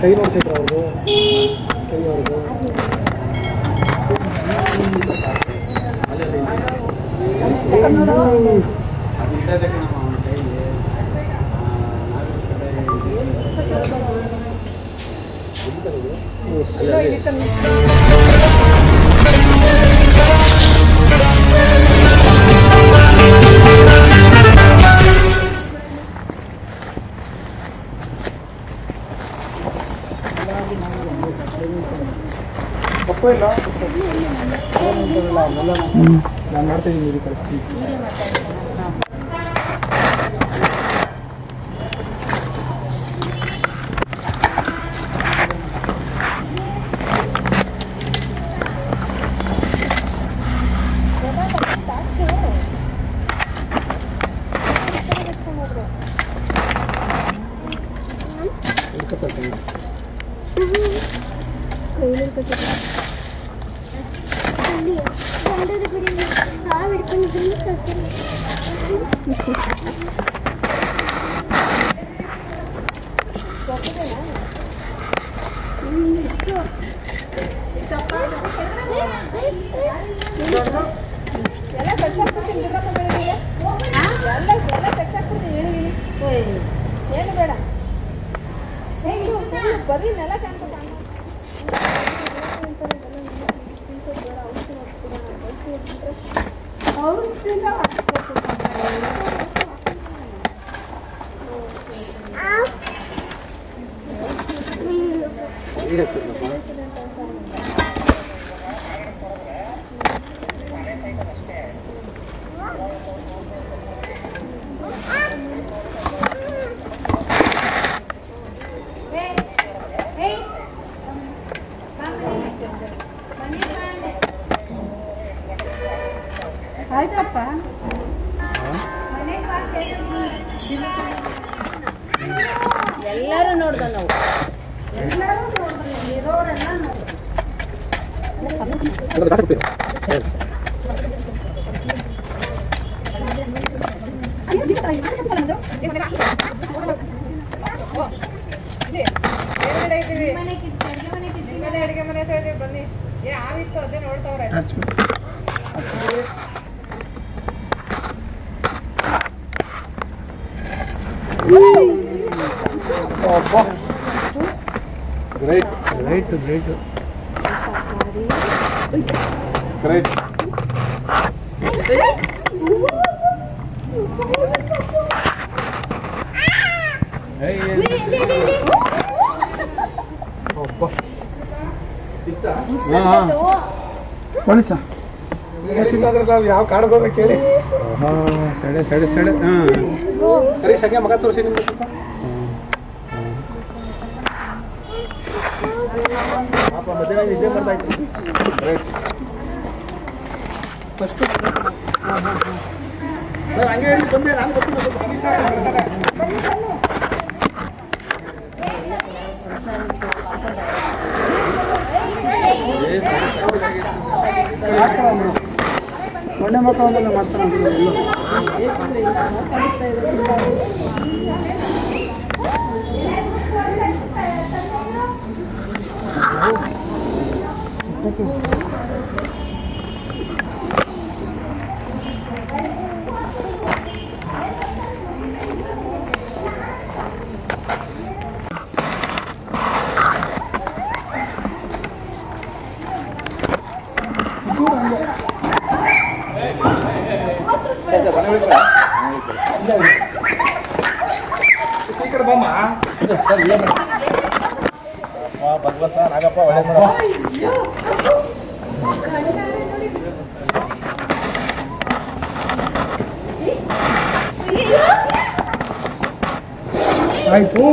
ಕೈ ನೋಡ್ತಿದ್ರು ಅವ್ರದ್ದು ಕೈ ಅವ್ರದ್ದು ತಪ್ಪು ಮಾಡ್ತಾ ಇದ್ದೀನಿ ಕಳಿಸ್ತೀನಿ ಹಿಡ್ಕೊತಾರೆ ಏನು ಬೇಡ ಬರೀ ನೆಲ 아, 음. 이렇게 ಗ್ರೇಟ್ ಗ್ರೇಟ್ ಗ್ರೇಟ್ ಗ್ರೇಟ್ ಕಳಿಸ ಯಾವ ಕಾಡು ಹೋಗ್ಬೇಕು ಕೇಳಿ ಸಡೆ ಸಡೆ ಸಡೆ. ಹಾಂ. ಸರಿ ಸಗೆ ಮಗ ತೋರಿಸಿ ನಿಮ್ಗೆ ಸ್ವಲ್ಪ. ಪಾಪ ಮಧ್ಯಾಹ್ನ ನಿದ್ದೆ ಬರ್ತಾಯ್ತು ರೈಟ್ ಫಸ್ಟು ಹಂಗೆ ಹೇಳಿ ಬಂದೆ ನಾನು ಗೊತ್ತಿಲ್ಲ ಸ್ವಲ್ಪ ಕನಿಷ್ಠ ಬರ್ತಾರೆ ಮೊನ್ನೆ ಮಕ್ಕಳು ಮಾಡ್ತಾನೆ ಎಲ್ಲೋ ಈ ಕಡೆ ಬಮ್ಮ ಭಗವಂತ ನಾಗಪ್ಪ ಒಳ್ಳೆ ಮಾಡ ಆಯ್ತು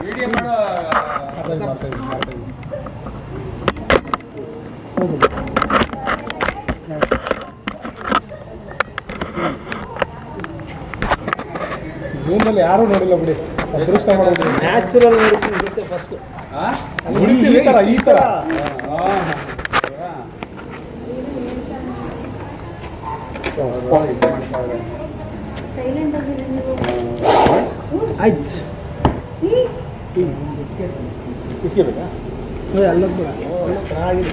ವಿಡಿಯೋ ಮಾಡೋ ಜೂನಲ್ಲಿ ಯಾರು ನೋಡಿಲ್ಲ ಬಿಡಿ. ಅದೃಷ್ಟ ಮಾಡೋದು ನ್ಯಾಚುರಲ್ ನೋಡ್ತೀನಿ ಫಸ್ಟ್ ಈ ಥರ ಈ ಥರ ಆಯ್ತು. ಇಟ್ಕೋಬೇಕಾ? ಎಲ್ಲ ಕೂಡ. ಚೆನ್ನಾಗಿದೆ.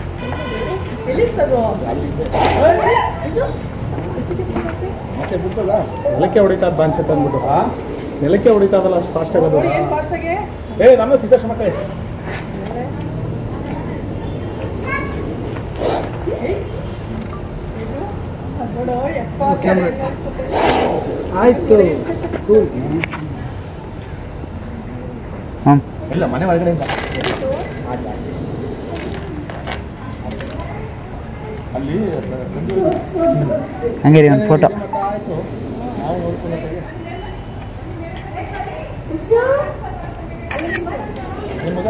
ಮತ್ತೆ ಬಿಡ್ತದ? ನೆಲಕ್ಕೆ ಹೊಡಿತಾ ಬಾನ್ಸೆ ಅನ್ಸುತ್ತೆ ನೆಲಕ್ಕೆ ಹೊಡಿತಾದಲ್ಲ ಅಷ್ಟು ಫಾಸ್ಟ್ ಆಗಿ ಫಾಸ್ಟಾಗಿ ಏ ನಮ್ಮ ಸಿಸರ್ಸ್ ಮಕ್ಕಳೇ. ಆಯ್ತು. ಇಲ್ಲ ಮನೆ ಒಳಗಡೆ ಅಲ್ಲಿ ಹಂಗೆ ರೀ ಒಂದು ಫೋಟೋ ಆಯ್ತು ನಾವು ನೋಡ್ಕೊಂಡು ನಿಮ್ಮ ಮಗ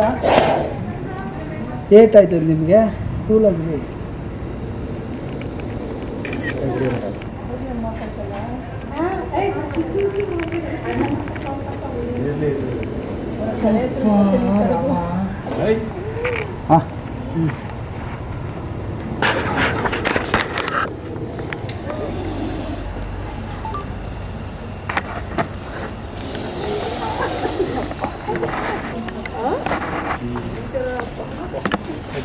ಏಟ್ ಆಯ್ತದೆ ನಿಮಗೆ ಕೂಲ್ ಆಗಿದೆ ಹಾಂ.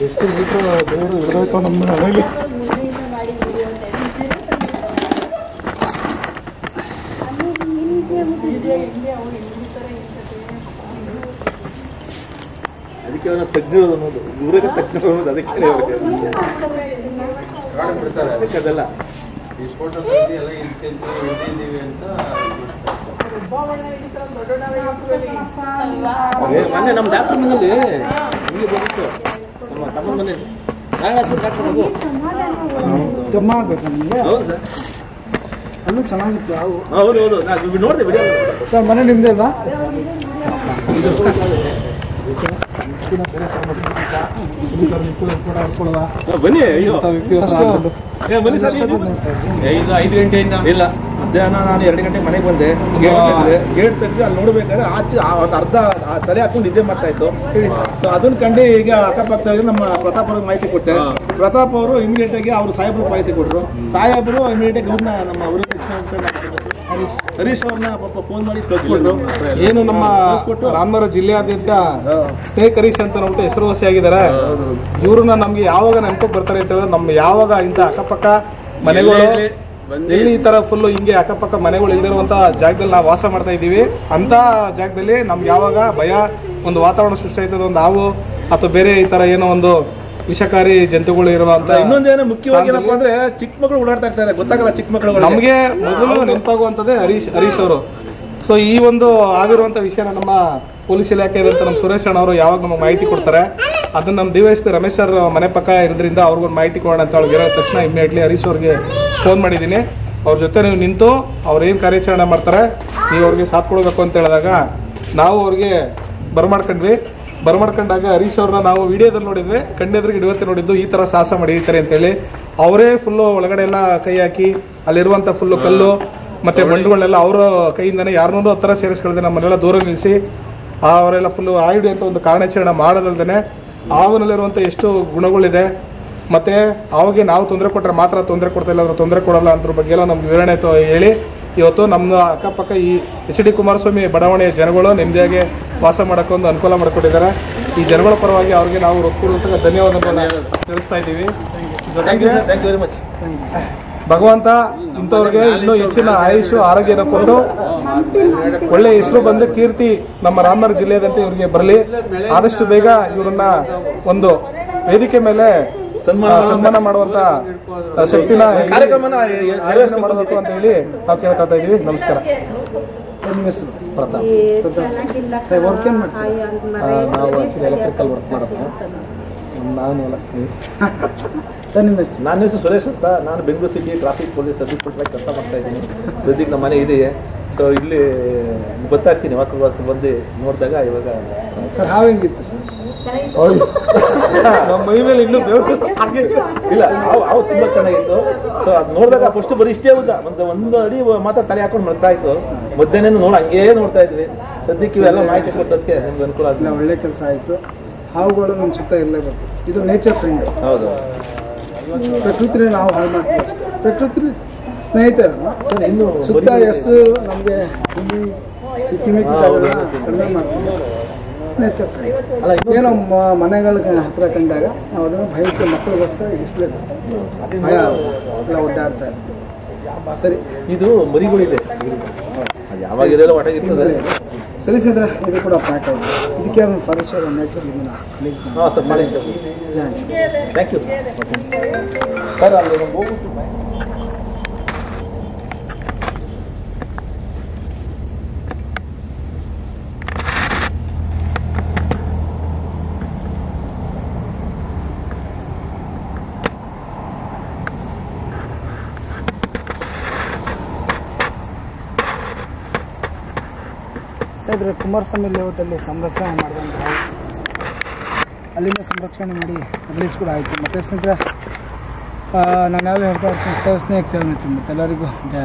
ಲೀಟ್ರ್ ಹಿಡಿದೋಯ್ತು ನಮ್ಮ ಮನೆಯಲ್ಲಿ ಅದಕ್ಕೆ ಅವನ ತಜ್ಞರು ಅನ್ನೋದು ದೂರದ ತಜ್ಞರು ಅನ್ನೋದು ಅದಕ್ಕೆ ಅದಕ್ಕೆ ಅದಲ್ಲ. ಏ, ಮೊನ್ನೆ ನಮ್ಮ ಡಾಕ್ಟರ್ ಮನೇಲಿ ಹಿಂಗೆ ಬಂದಿತ್ತು ಆಗ್ಬೇಕು ನಿಮಗೆ? ಹೌದು ಸರ್. ಅಲ್ಲೂ ಚೆನ್ನಾಗಿತ್ತು ಅವು ಹೌದು ಹೌದು. ನೋಡಿದೆ ವಿಡಿಯೋ ಸರ್ ಮನೆ ನಿಮ್ದೇ ಅಲ್ವಾ? ಬನ್ನಿ ಅಯ್ಯೋ. ಏ, ಬನ್ನಿ ಸರ್ ಇದು ಐದು ಗಂಟೆಯಿಂದ ಇಲ್ಲ ಮಧ್ಯಾಹ್ನ ನಾನು ಎರಡು ಗಂಟೆಗೆ ಮನೆಗೆ ಬಂದೆ. ಗೇಟ್ ತೆಗೆದೆ ಗೇಟ್ ಅಲ್ಲಿ ನೋಡ್ಬೇಕಾದ್ರೆ ಆಚೆ ಆ ಒಂದು ಅರ್ಧ ಆ ತಲೆ ಹಾಕೊಂಡು ಇದೇ ಮಾಡ್ತಾ ಇತ್ತು. ಸೊ ಅದನ್ನ ಕಂಡು ಈಗ ಅಕ್ಕಪಕ್ಕದಲ್ಲಿ ನಮ್ಮ ಪ್ರತಾಪ್ ಅವ್ರಿಗೆ ಮಾಹಿತಿ ಕೊಟ್ಟೆ. ಪ್ರತಾಪ್ ಅವರು ಇಮಿಡಿಯೇಟ್ ಆಗಿ ಅವರು ಸಾಹೇಬ್ರು ಮಾಹಿತಿ ಕೊಟ್ಟರು ಸಾಹೇಬರು ಇಮಿಡಿಯೇಟ್ ಆಗಿ ನಮ್ಮ ಅವರು ಹರೀಶ್. ಹರೀಶ್ ಅವ್ರನ್ನ ಪಾಪ ಫೋನ್ ಮಾಡಿ ಕಳ್ಸ್ಕೊಟ್ರು ಏನು ನಮ್ಮ ರಾಮನಗರ ಜಿಲ್ಲೆಯಾದ್ಯಂತ ಸ್ನೇಕ್ ಹರೀಶ್ ಅಂತ ನೋಡ್ಬಿಟ್ಟು ಹೆಸರುವಾಸಿಯಾಗಿದ್ದಾರೆ ಇವ್ರನ್ನ ನಮ್ಗೆ ಯಾವಾಗ ನೆನಪಕ್ಕೆ ಬರ್ತಾರೆ ಅಂತ ಹೇಳಿದ್ರೆ ನಮ್ಮ ಯಾವಾಗ ಇಂಥ ಅಕ್ಕಪಕ್ಕ ಮನೆಗಳು ಎಲ್ಲಿ ಈ ತರ ಫುಲ್ ಹಿಂಗೆ ಅಕ್ಕಪಕ್ಕ ಮನೆಗಳು ಇಲ್ದಿರುವಂತ ಜಾಗದಲ್ಲಿ ನಾವು ವಾಸ ಮಾಡ್ತಾ ಇದ್ದೀವಿ. ಅಂತ ಜಾಗದಲ್ಲಿ ನಮ್ಗೆ ಯಾವಾಗ ಭಯ ಒಂದು ವಾತಾವರಣ ಸೃಷ್ಟಿ ಆಯ್ತದ ಒಂದು ಹಾವು ಅಥವಾ ಬೇರೆ ಈ ತರ ಏನೋ ಒಂದು ವಿಷಕಾರಿ ಜಂತುಗಳು ಇರುವಂತ ಇನ್ನೊಂದೇನೋ ಮುಖ್ಯವಾಗಿ ಏನಪ್ಪ ಅಂದ್ರೆ ಚಿಕ್ಕ ಮಕ್ಕಳು ಓಡಾಡ್ತಾ ಇರ್ತಾರೆ. ಗೊತ್ತಾಗಲ್ಲ ಚಿಕ್ಕ ಮಕ್ಕಳು ನಮಗೆ ಮೊದಲು ನೆನಪಾಗುವಂಥದ್ದೇ ಹರೀಶ್ ಹರೀಶ್ ಅವರು. ಸೊ ಈ ಒಂದು ಆಗಿರುವಂತ ವಿಷಯನ ನಮ್ಮ ಪೊಲೀಸ್ ಇಲಾಖೆದಂತ ನಮ್ಮ ಸುರೇಶ್ ಅಣ್ಣ ಅವರು ಯಾವಾಗ ನಮಗೆ ಮಾಹಿತಿ ಕೊಡ್ತಾರೆ? ಅದನ್ನ ನಮ್ಮ D Y S P Ramesh sir ಮನೆ ಪಕ್ಕ ಇರೋದ್ರಿಂದ ಅವ್ರಿಗೊಂದು ಮಾಹಿತಿ ಕೊಡೋಣ ಅಂತ ಹೇಳಿ ಇರೋ ತಕ್ಷಣ ಇಮಿಡಿಯೇಟ್ಲಿ ಹರೀಶ್ ಅವ್ರಿಗೆ ಫೋನ್ ಮಾಡಿದ್ದೀನಿ. ಅವ್ರ ಜೊತೆ ನೀವು ನಿಂತು ಅವ್ರು ಏನು ಕಾರ್ಯಾಚರಣೆ ಮಾಡ್ತಾರೆ ನೀವು ಅವ್ರಿಗೆ ಸಾಥ್ ಕೊಡಬೇಕು ಅಂತ ಹೇಳಿದಾಗ ನಾವು ಅವ್ರಿಗೆ ಬರಮಾಡ್ಕೊಂಡ್ವಿ. ಬರಮಾಡ್ಕೊಂಡಾಗ ಹರೀಶ್ ಅವ್ರನ್ನ ನಾವು ವಿಡಿಯೋದಲ್ಲಿ ನೋಡಿದ್ವಿ ಕಣ್ಣೆದ್ರಿಗೆ ಇಡುವತ್ತೆ ನೋಡಿದ್ದು ಈ ಥರ ಸಾಹಸ ಮಾಡಿರ್ತಾರೆ ಅಂತೇಳಿ. ಅವರೇ ಫುಲ್ಲು ಒಳಗಡೆ ಎಲ್ಲ ಕೈ ಹಾಕಿ ಅಲ್ಲಿರುವಂಥ ಫುಲ್ಲು ಕಲ್ಲು ಮತ್ತೆ ಬಂಡುಗಳನ್ನೆಲ್ಲ ಅವರ ಕೈಯಿಂದನೇ ಯಾರನ್ನೂ ಹತ್ತಿರ ಸೇರಿಸ್ಕೊಳ್ದೆ ನಮ್ಮನ್ನೆಲ್ಲ ದೂರ ನಿಲ್ಲಿಸಿ ಅವರೆಲ್ಲ ಫುಲ್ಲು ಆಯುಡಿ ಅಂತ ಒಂದು ಕಾರಣಾಚರಣೆ ಮಾಡೋದಲ್ದೇ ಆವನಲ್ಲಿರುವಂಥ ಎಷ್ಟು ಗುಣಗಳಿದೆ ಮತ್ತೆ ಅವಾಗೆ ನಾವು ತೊಂದರೆ ಕೊಟ್ಟರೆ ಮಾತ್ರ ತೊಂದರೆ ಕೊಡ್ತಾ ಇಲ್ಲ ಅಂದ್ರೆ ತೊಂದರೆ ಕೊಡಲ್ಲ ಅದ್ರ ಬಗ್ಗೆ ಎಲ್ಲ ನಮ್ಗೆ ವಿವರಣೆ ಹೇಳಿ. ಇವತ್ತು ನಮ್ಮ ಅಕ್ಕಪಕ್ಕ ಈ ಎಚ್ ಡಿ ಕುಮಾರಸ್ವಾಮಿ ಬಡಾವಣೆಯ ಜನಗಳು ನೆಮ್ಮದಿಯಾಗಿ ವಾಸ ಮಾಡೋಕ್ಕೆ ಒಂದು ಅನುಕೂಲ ಮಾಡಿಕೊಟ್ಟಿದ್ದಾರೆ. ಈ ಜನಗಳ ಪರವಾಗಿ ಅವ್ರಿಗೆ ನಾವು ಹೃತ್ಪೂರ್ವಕ ಧನ್ಯವಾದಗಳನ್ನು ತಿಳಿಸ್ತಾ ಇದ್ದೀವಿ. ಭಗವಂತ ಇಂಥವ್ರಿಗೆ ಇನ್ನೂ ಹೆಚ್ಚಿನ ಆಯುಷು ಆರೋಗ್ಯನ ಕೊಟ್ಟು ಒಳ್ಳೆ ಹೆಸರು ಬಂದು ಕೀರ್ತಿ ನಮ್ಮ ರಾಮನಗರ ಜಿಲ್ಲೆಯಾದಂತೆ ಇವರಿಗೆ ಬರಲಿ. ಆದಷ್ಟು ಬೇಗ ಇವರನ್ನ ಒಂದು ವೇದಿಕೆ ಮೇಲೆ ಸನ್ಮಾನ ಮಾಡುವಂತ ಶಕ್ತಿನ ಕಾರ್ಯಕ್ರಮ ಅಂತ ಹೇಳಿ ನಾವು ಕೇಳ್ಕೊಳ್ತಾ ಇದೀವಿ ನಮಸ್ಕಾರ. ಪ್ರತಾಪ್ ಸರ್ ವರ್ಕ್ ಏನು ಮಾಡ್ತೀವಿ ನಾವು ಆಕ್ಚುಲಿ ಎಲೆಕ್ಟ್ರಿಕಲ್ ವರ್ಕ್ ಮಾಡೋದು ನಾನು ಎಲ್ಲ ಸರ್ ನಿಮ್ಮ ಹೆಸರು? ನನ್ನ ಹೆಸರು ಸುರೇಶ್ ಅಂತ. ನಾನು Bengaluru city traffic police service ಪುಟ್ಟಾಗಿ ಕೆಲಸ ಮಾಡ್ತಾ ಇದ್ದೀನಿ. ಸದ್ಯಕ್ಕೆ ನಮ್ಮ ಮನೆ ಇದೆಯೇ ಸೊ ಇಲ್ಲಿ ಗೊತ್ತಾಗ್ತೀನಿ ಇರ್ತೀನಿ ವಾಕ್ ವಾಸ ಬಂದು ನೋಡಿದಾಗ ಇವಾಗ ಸರ್ ಹಾವು ಹೆಂಗಿತ್ತು ಸರ್? ನಮ್ಮ ಮೈ ಮೇಲೆ ಇನ್ನೂ ಬೆವರು ಇಲ್ಲ ಅವು ಅವು ತುಂಬ ಚೆನ್ನಾಗಿತ್ತು. ಸೊ ಅದು ನೋಡಿದಾಗ ಫಸ್ಟ್ ಬರೀ ಇಷ್ಟೇ ಉದ್ದ. ಒಂದು ಒಂದು ಅಡಿ ಮಾತ್ರ ತಲೆ ಹಾಕೊಂಡು ಮರ್ತಾ ಇತ್ತು. ಮಧ್ಯಾಹ್ನ ನೋಡಿ ಹಂಗೇ ನೋಡ್ತಾ ಇದ್ವಿ. ಸದ್ಯಕ್ಕೆ ಇವೆಲ್ಲ ಮಾಹಿತಿ ಕೊಟ್ಟದಕ್ಕೆ ನಿಮ್ಗೆ ಅನುಕೂಲ ಆಗಿದೆ. ಒಳ್ಳೆ ಕೆಲಸ ಆಯಿತು. ಹಾವುಗಳು ನಮ್ಮ ಸುತ್ತ ಇರಲೇಬೇಕು. ಇದು ನೇಚರ್ ಫ್ರೆಂಡ್ ಹೌದು. ಪ್ರಕೃತಿನೇ ನಾವು ಹಾಳು ಮಾಡ್ತೀವಿ ಅಷ್ಟೇ. ಪ್ರಕೃತಿ ಸ್ನೇಹಿತರು ಸರ್ ಇನ್ನು ಸುತ್ತ ಎಷ್ಟು ನಮಗೆ ಕಿಮಿ ಕಡಿಮೆ ಮಾಡ್ತೀವಿ. ನೇಚರ್ ಅಲ್ಲ ಏನೋ ಮನೆಗಳ ಮನೆಗಳಿಗೆ ಹತ್ರ ಕಂಡಾಗ ನಾವು ಅದನ್ನು ಭಯಕ್ಕೆ ಮಕ್ಕಳಿಗೋಸ್ಕರ ಇಸ್ಲೇಬೇಕು ಭಯ ಎಲ್ಲ ಒಡ್ಡಾಡ್ತಾರೆ ಸರಿ. ಇದು ಮರಿಗಳಿದೆ. ಯಾವಾಗ ಇದೆಲ್ಲ ಒಳಗೆ ಇರ್ತದೆ ಸರಿ ಸಿದ್ರೆ ಇದು ಕೂಡ ಪ್ಯಾಕ್ ಆಗಿದೆ. ಇದಕ್ಕೆ ಅದನ್ನು ಫರ್ನಿಚರ್ ನೇಚರ್ ಇದನ್ನ ರಿಲೀಸ್ ಹಾಂ ಸರ್ ಮಾಡಿ ಥ್ಯಾಂಕ್ ಯು ಸರ್ ಅಲ್ಲಿ ಹೋಗ್ಬಿಟ್ಟು ಸಾಹೇಬ್ರೆ ಕುಮಾರಸ್ವಾಮಿ ಲೇಔಟಲ್ಲಿ ಸಂರಕ್ಷಣೆ ಮಾಡಿದಂಥ ಅಲ್ಲಿಂದ ಸಂರಕ್ಷಣೆ ಮಾಡಿ ರಿಲೀಸ್ ಕೂಡ ಆಯಿತು. ಮತ್ತು ಸ್ನೇಹಿತರೆ ನಾನು ಯಾವ ಹೇಳ್ತಾ ಇರ್ತೀನಿ. ಸೇವ್ ಸ್ನೇಹಿತ ಸೇವೆ ಮತ್ತು ಎಲ್ಲರಿಗೂ ಜಯ